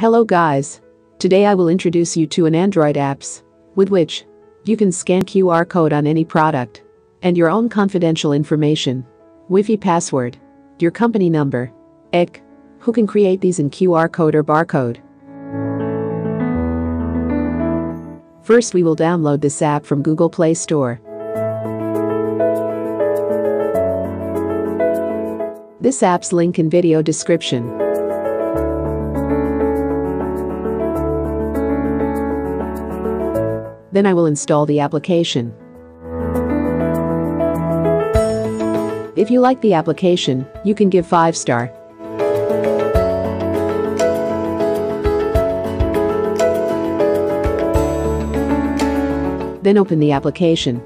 Hello guys. Today I will introduce you to an Android apps with which you can scan QR code on any product and your own confidential information, Wi-Fi password, your company number, EC, who can create these in QR code or barcode. First we will download this app from Google Play Store. This app's link in video description. Then I will install the application. If you like the application, you can give 5 star. Then open the application.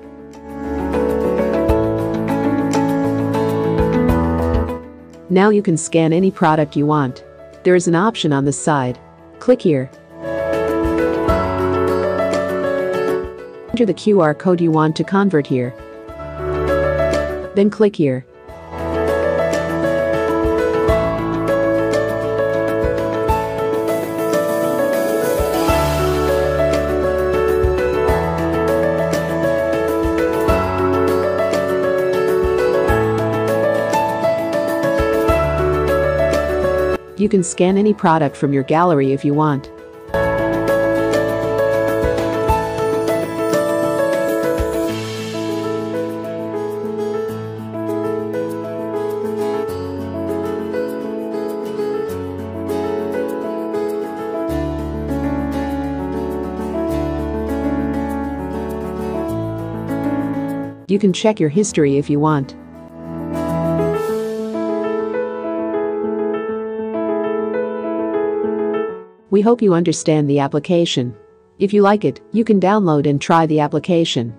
Now you can scan any product you want. There is an option on the side. Click here. Enter the QR code you want to convert here. Then click here. You can scan any product from your gallery if you want. You can check your history if you want. We hope you understand the application. If you like it, you can download and try the application.